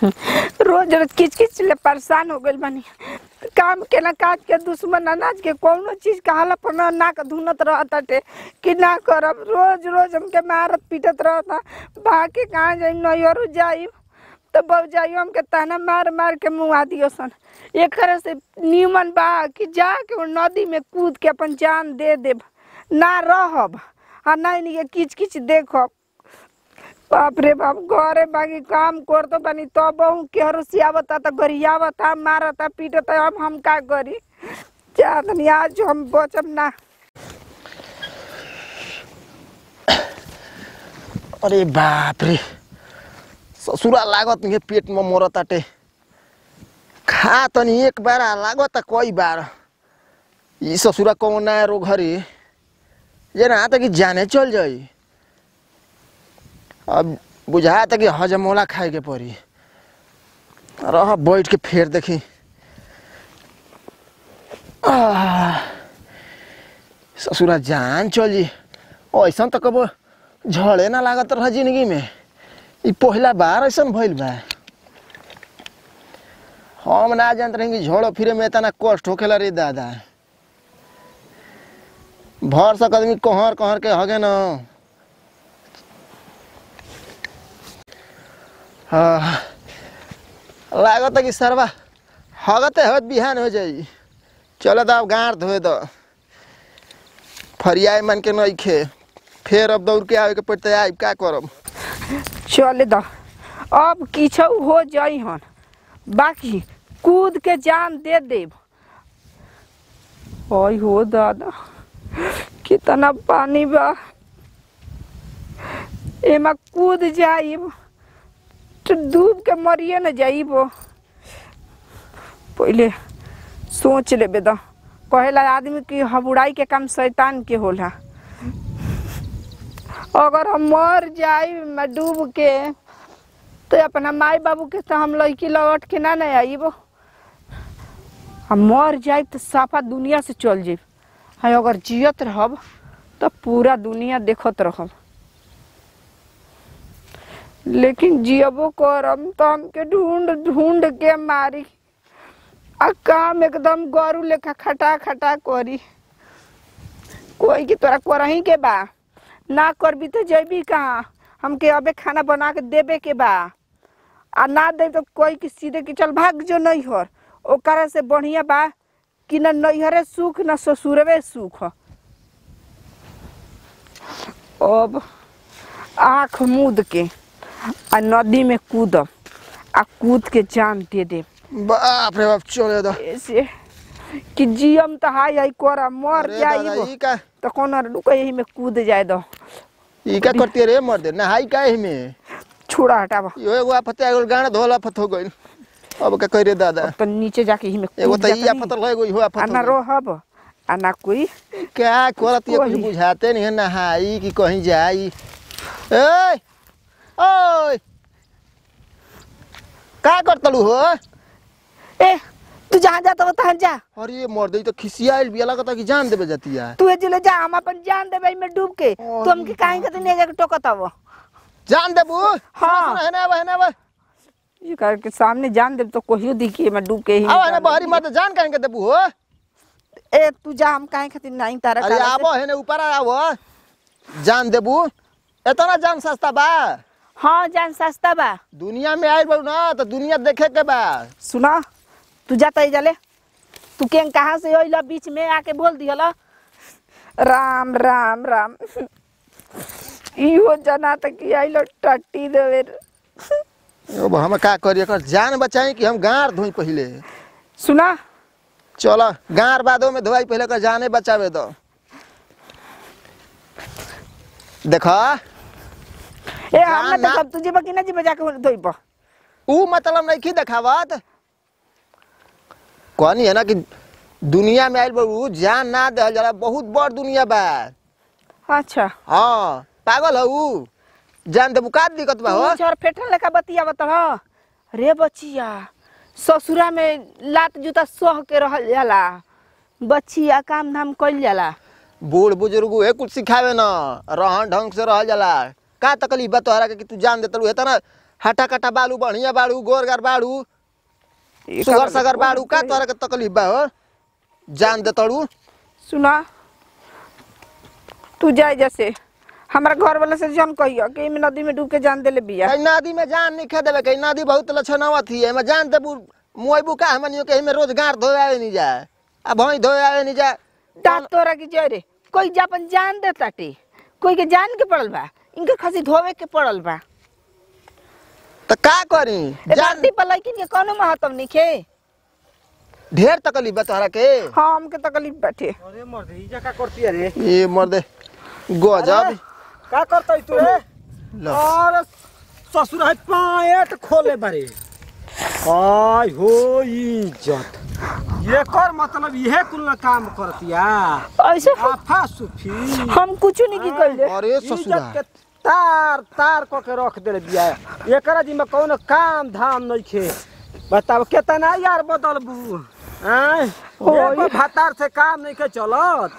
रोज रोज किच किच ले परेशान हो गइल बनी। काम के ना काज के, दुश्मन अनाज के, कौनो चीज़ कहाला पर ना नाक धुनत रहताटे। कि ना करब? रोज रोज हमके मारत पीटत रहता। भाग के कहाँ जाई नैहरो जाई तो बहु जाई हमके ताना मार मार के मुँह दियो सन। एक से नीमन बा कि जाके नदी में कूद के अपन जान दे देब। ना रहब। आ ना इनके किच किच देखब। बाप रे बाप, घरे बागी काम करतो बानी तब बहु केहरो सियावता त गरियावता मारता पीटता अब हम का करी? जातनी आज हम बचब ना। अरे बाप रे, ससुरा लागत नहीं पेट में मरताटे खा तनी एक बार लागत कई बार। ई ससुरा कौन नया रोग हरे ये ना तो कि जाने चल जाई। अब बुझाता कि हजमोला खाए के पड़ी। रह बैठ के फेर देखी। ससुरा जान चल। ऐसा तो कब झड़े ना लागत रह ज़िंदगी में। ई पहला बार ऐसा भइल बा। हम ना जानते रही कि झड़ो फिरे में इतना कष्ट होखेला रे दादा। भर सक आदमी कहर कहर के हगे न लागत है कि सरवा, हगते हगत बिहान हो जाई। चलो तो अब गाँठ धोए दो। फरियाए मन के नहीं खे। फिर अब दौड़ के आवे के पड़ते आइब का करब चले द। अब किछो हो जाई हन। बाकी कूद के जान दे देब। ओय हो दादा, कितना पानी बा। एमा कूद जाइब। तो डूब के मरिए न जाइब। पहले सोच लेबे द। कहेला आदमी की हबुड़ाई के काम शैतान के होला। अगर हम मर जाई, मैं डूब के तो अपना माई बाबू के तो हम लड़की लौट के ना नहीं आईब हम मर जाए तो साफा दुनिया से चल जाब है अगर जियत रहब तो पूरा दुनिया देखत रहब। लेकिन जियबो करम तो हमके ढूंढ ढूंढ के मारी। आ काम एकदम गरू लेखा खटा खटा करी। कोई की तोरा करही के बा? ना करबी तो जैबी कहाँ? हमके अबे खाना बना के देबे के बा। आ ना दे तो कोई की सीधे की चल भाग जो नहीं नैहर। ओकरा से बढ़िया बा कि न नैहरे सुख, न ससुरवे सुख। अब आँख मूद के। आ नदी में कूदब आ कूद के जान दे दे। बाप रे बाप चले दो ऐसे कि जियम तो हाय हाय कोरा मर जाई का तो कौन रुको यही में कूद जाए दो। ई का करती रे मर दे नहाई का में। छुड़ा हटावा यो एगो आफत एगो गाना धोला आफत हो गइल। अब का कह रे दादा। तो नीचे जाके ही में एगो कूद तो ई आफत रह एगो इहो आफत हो गइल। रोहब आना कोई क्या करत ये कुछ बुझाते नहीं है नहाई कि कहीं जाई। ए ओए का करतलू हो ए तू जहाँ जाता हो तहाँ जा अरे मर दई तो खिसियाइल बिया लगता कि जान देबे जाती है तू ज़िले जा हम अपन जान देबे में डूब के तू हमके काहे के नहीं जाके टोकत हव जान देबू हाँ। है ना है ना ये कर के सामने जान देब तो कोहियो दिखी मैं डूब के ही आवा है ना बहरी मत जान कहीं के देबू हो ए तू जा हम काहे खातिर नहीं तारा अरे आबो है ना ऊपर आवो जान देबू इतना जान सस्ता बा हाँ जान सस्ता बा। दुनिया में आइल बारू ना तो दुनिया देखे के बा। सुना तू जाता ही जाले तू के कहाँ से अइला बीच में आके बोल दिहला। राम राम राम। इहो जना तक कि आइलो टट्टी देवे अब हम का करिए? कर जान बचाई कि हम गार धोई पहले। सुना। चलो गार बादो में धोई पहले कर जाने बचावे दो। देखा ए हम ना ना- देखब तुझे बकी ना जीबे जाके धोइब ऊ मतलब नहीं की देखावत। कहनी है ना कि दुनिया में आइल बड़ू जान ना दे जरा बहुत बड़ दुनिया बा। अच्छा। हाँ पागल है ऊ जान देबू का दिक्कत बा हो? तू छोर फेटन लेखा बतियावत रह रे बचिया ससुरा में लात जूता सह के रहल जाला। बचिया काम धाम कइल जाला। बूढ़ बुज़ुर्ग कुछ सिखावे न। रहन ढंग से रहल जाला। का तकलीफ़ बा तोहरा के तू जान देतलू? है ना हटा कटा बालू बढ़िया बाड़ू गोरगार बाड़ू सुगर सगर बाड़ू का तोरा के तकलीफ़ बा हो? जान दे तड़ू सुना। तू जाए जैसे। हमारा घर वाला से जन कहियो कि इमे नदी में डूब के जान देले बिया। कहीं नदी में जान नहीं खे देवे कहीं नदी बहुत लक्षणावत ही है। मैं जान देबू मुआइबू का हमनियो के में रोज गार धोए आवे नहीं जाए? अब भई धोए आवे नहीं जाए? तात तोरा की जय रे। कोई जापन जान दे ताटे कोई के जान के पड़ल बा? इनके खसी धोवे के पड़ल बा। तो का करी? जान पर लड़किन के कोनो महत्व नहीं खे। ढेर तकलीफ़ बा तोहरा के। हाँ हमके तकलीफ़ बाटे। अरे मर्द ई का करती रे? ये मर्दे गजब का करता तू रे? और ससुर है पाएट खोले बारे। आय हो इज़्ज़त। ये कर मतलब इहे कुल ना काम करतिया। ऐसे? आफा सुफी। हम कुछ नहीं की कइले। अरे इज़्ज़त ससुरा तार तार क के रख देले बिया। एकरा जी में कौनो काम धाम नहीं खे बताओ केतना यार बदलबू आय? भातार से काम नहीं के चलत।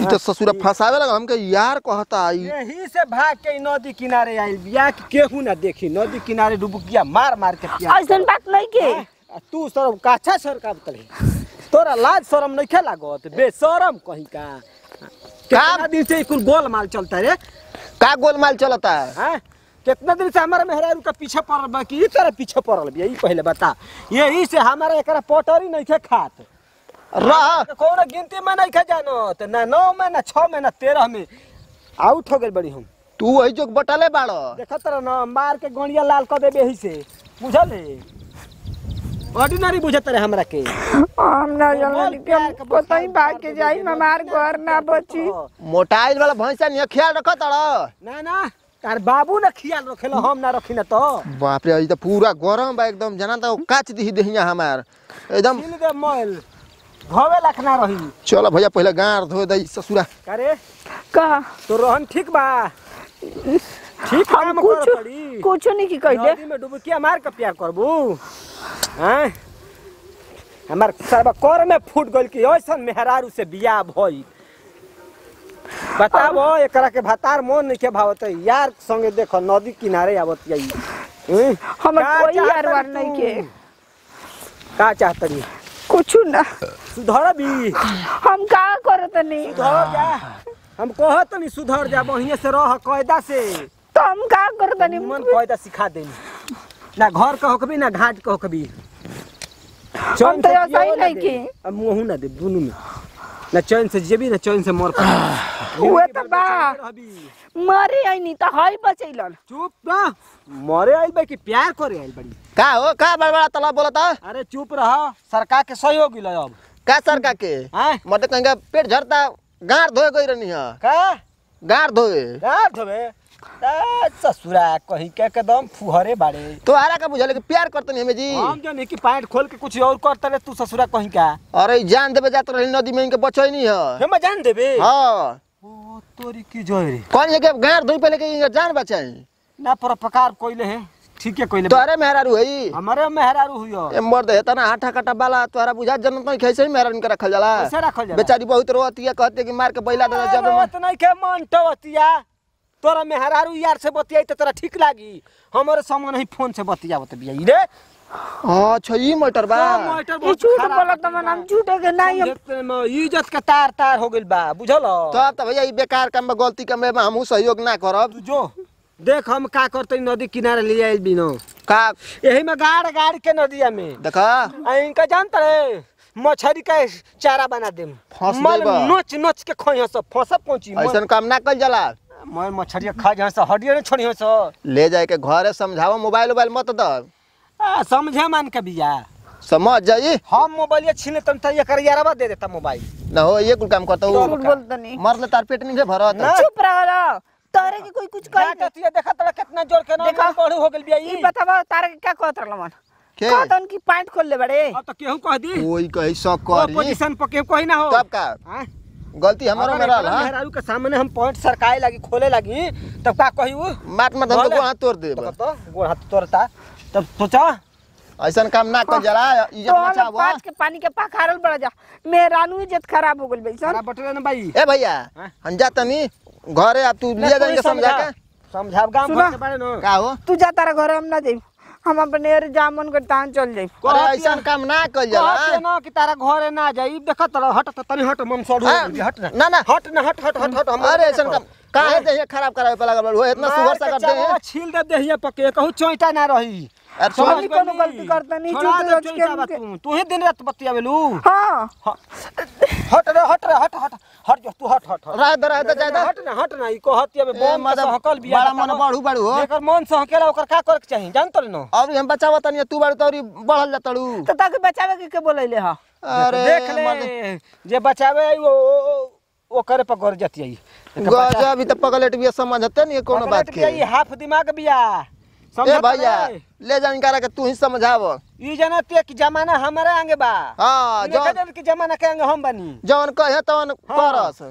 तो ससुरा फंसावे लगा हमके यार कहता ई। यही से भाग के नदी किनारे आइल बिया कि केहू ना देखी। नदी किनारे डुबकिया मार मार के पिया। ऐसन बात नहीं के। तू शरम काछा सर का बतले तोरा लाज शरम नहीं खे लागत बेशरम कहीं का। कितना दिन से कुल गोल माल चलता रे? का गोलमाल चलता है? कितना दिन से हमारा मेहरारू का पीछे पड़ल बा कि तरह पीछे पड़ल बिया ई पहले बता। यही से हमारा एकरा पोटरी नहीं खे खात। रह। कौन गिनती में नहीं खे जानत। ना नौ में ना छह में ना तेरह में। आउट हो गए बड़ी हम। तू वही जो बटले बाड़ो। देखत रह न मार के गणिया लाल कर देबे ही से। बुझल ऑर्डिनरी बुझत रहे हमरा के। हम ना जानल कि हम पता भाग के जाई हमार घर ना बची। मोटाइल वाला भैंसा नहीं ख्याल रखत तड़ ना ना तार बाबू ना खियाल रखेला हम ना रखी ना तो। बाप रे ई तो पूरा गरम बा एकदम जना तो काच दी देहिया हमार। एकदम छील दे मोल घवे लखना रही। चलो भैया पहले गार धो दई ससुरा। करे? कहा तो रोहन ठीक बा। ठीक हम कुछ कुछ नहीं की कइले नदी में डुबकिया मार के प्यार करबू। हैं हमार सरबा कर में फूट गइल कि ऐसन मेहरारू से बियाह भई बताबो एकरा के भतार मोन नहीं के भावत। यार संगे देखो नदी किनारे आवत यही हमर कोई यार वार नहीं के का चाहतरी कुछ ना। सुधर भी हम का करत नहीं सुधर जा। हम कहत नहीं सुधर जा बढ़िया से रह कायदा से। तो हम का करत नहीं निमन कायदा सिखा देनी। ना घर के होकबी ना घाट के होकबी हम तो ऐसा ही नहीं की। अब मुँह ना दे दुनू में ना चैन से जेबी ना चैन से मर उहे त बा मरे आई नहीं तो हई बचैलन चुप ना मरे आइल बा कि प्यार करे आइल बड़ी। का हो का बड़बड़ा तला बोलता अरे चुप रह सरकार के सही हो गिल अब। का सरका के? हैं? मत कहेंगे पेट झरता गार धोए गई रहनी है। का? गार धोए। गार ता ससुरा कहीं के एकदम फुहरे बाड़े। तो का बुझल प्यार करते नहीं हमें जी। हम जो नहीं कि पैंट खोल के कुछ और करते रहे तू ससुरा कहीं का अरे जान देवे जात रही नदी में इनके बचई नहीं है। हम जान देबे? हाँ। ओ तोरी की जोय रे। कौन है कि गार धोई पहले के इनके जान बचाई? ना पर प्रकार कोइले है ठीक है कोइले। तोरे मेहरारू है हमारे मेहरारू हुई ए मर्द है तना हाथा कटा बाला तोरा बुझा जन्म तो कैसे मेहरारू के रखल जाला। कैसे रखल जाला? बेचारी बहुत रोती है कहते कि मार के बैला दे जब मन रोत नहीं के मन टवतिया तोरा मेहरारू यार से बतियाई तो तोरा ठीक लागी। हमारे सामान ही फ़ोन से बतिया बतिया रे। अच्छा ई मटर बा। मटर ई बहुत झूठ बोलत मन हम झूठे के नहीं हम देखते में इज़्ज़त के तार तार हो गइल बा बुझल? तो अब तो भैया ई बेकार काम में गलती काम में हमहू सहयोग ना करब। जो देख हम का करते नदी किनारे ले आइल बिनो। का? यही में गाड़ गाड़ के नदिया में। देखा। आ इनका जानता रे मछली का चारा बना देम। फंस मल गइल नोच नोच के खोई सब फंसा पहुँची। ऐसा काम ना कल जाला। मैं मछलिया खा जहाँ से हड्डिया नहीं छोड़ी से। ले जाए के घरे समझाओ मोबाइल उबाइल मत द समझे मान के बिया। समझ जाई? हम मोबाइल छीन लेते तो ये कर यारवा दे देता मोबाइल। ना हो ये कुल काम करता हूँ। झूठ बोलत नहीं मर ले तार पेट नहीं है भरत। ना। चुप रहो तारे के कोई कुछ कह दे। देखा देखा तोरा कितना ज़ोर के ना देखा। हो गेल बिया ई। बतावा तारे के क्या कहत रहल मन के? कहतन की पैंट खोल ले बड़े। अब तो केहू कह दी। कोई कही सब वो करी पोजीशन पर केहू कही ना हो। तब का? हाँ? गलती हमारो अगर में रहल हाँ। मेहरारू के सामने हम पॉइंट सरकाए लगी खोले लगी तब का कही वो माट में धंधो बोले। हाथ तोड़ दे तो तो गोड़ हाथ तोड़ता। तब सोचा ऐसा काम ना कर जला इज़्ज़त तो हम बचाओ के पानी के पखारल बड़ा जा। मेहरानू इज़्ज़त खराब हो गइल बैसन सारा बटले ना भाई। ए भैया हाँ? हम जाता नहीं घरे अब तू ले तू ही जाएँगे समझा। के। समझाव गाँव सुना। के बारे न का हो? तू जा तारा घर हम ना जाई हम अपने अरे जामन कर तान चल जाई। अरे ऐसा काम ना कल जाला। कहते न कि तारा घरे ना जाई। देखत रह हट त तनी हट मम सड़ू हाँ, हट ना। ना ना। हट ना हट हट हट हट हम अरे ऐसा काम काहे देह खराब करावे पे लगल हो इतना सुगर सा करते हैं। छील दे देहिया पके कहू चोइटा ना रही। अरे हम कोनो गलती करता नहीं, चुप रह के तू। तू ही दिन रात बतियावेलू। हाँ। हट रे हट रे हट हट। हट जा तू हट हट हट। रह दे रह दे जाय दे हट ना हट ना ई कहतिया में बम मदद सहकल बिया बड़ा मन बढ़ू बढ़ू हो। एकर मन सहकेला ओकर का करे के चाही जान तोरे न? और हम बचावा तनी तू बाड़ू तोरी बढ़ल जातड़ू तो ताके बचावे के के बोलैले हा? अरे देख ले जे बचावे वो वो करे पर गर जाती आई गजा अभी तक पगलेट भी समझते नहीं कोनो बात के। हाफ़ दिमाग बिया ए भैया ले जान करा के तू ही समझाव। ई जनते कि जमाना हमारे आगे बा। हाँ ई जौन नहीं कि जमाना के आगे हम बनी। जौन कहे तवन हाँ। करस।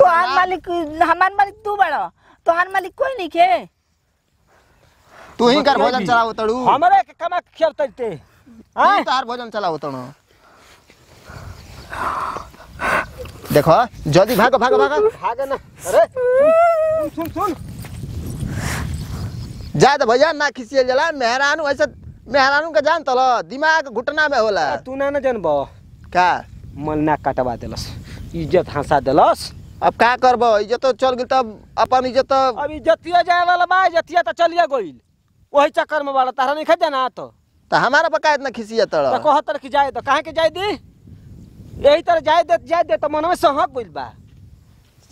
तो हार मालिक हमार मालिक तू बड़ा। तो हार मालिक कोई नहीं के तू ही कर भोजन भी। चलाव तड़ू। हमरे के कमा के खियाव तैते तू। तार भोजन चलाव तड़ू। देखो जल्दी भागो भागो भागो। भागे ना। अरे सुन सुन सुन। जा तो भैया ना खिसियल जला मेहरानू ऐसे मेहरानू का जान तलो दिमाग घुटना में होला। तू ना न जानबो का? मल ना कटवा देलस। इज़्ज़त हंसा देलस। अब का करबो? इज़्ज़त तो चल गेल तब अपन इज़्ज़त तो अब इज्जतिया जाए वाला बा इज्जतिया तो चलिए गइल। वही चक्कर में वाला तारा नहीं खा जाना तो तो हमारा पका इतना खिसिया तड़ तो कहतर कि जाए दो। काहे के जाए दी? यही तरह जाए दे जाए दे तो मन में सहक गइल बा।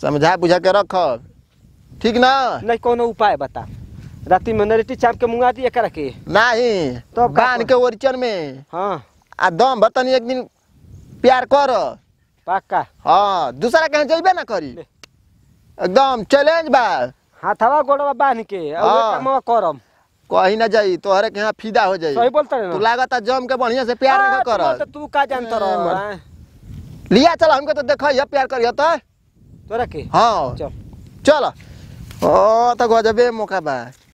समझा बुझा के रख ठीक ना? नहीं कोनो उपाय बता। राती में नरेटी चाप के मुंगा दिए कर के। नहीं तब का बाँध कर? के ओरिचन में। हाँ। आ दम बतनी एक दिन प्यार कर। पक्का। हाँ दूसरा कहीं जेबे ना करी। एकदम चैलेंज बा। हाथवा गोड़वा बाँध के और हाँ। ये कामवा करम। कहीं ना जाई तोहरे के यहाँ फिदा हो जाई। सही बोलता है तू लागत जम के बढ़िया से प्यार नहीं हाँ, कर तू तू का जानता रह लिया चल हमको तो देख प्यार करियो तो। तोरा के? हाँ। चल। चल। ओ तो गजबे मौका बा।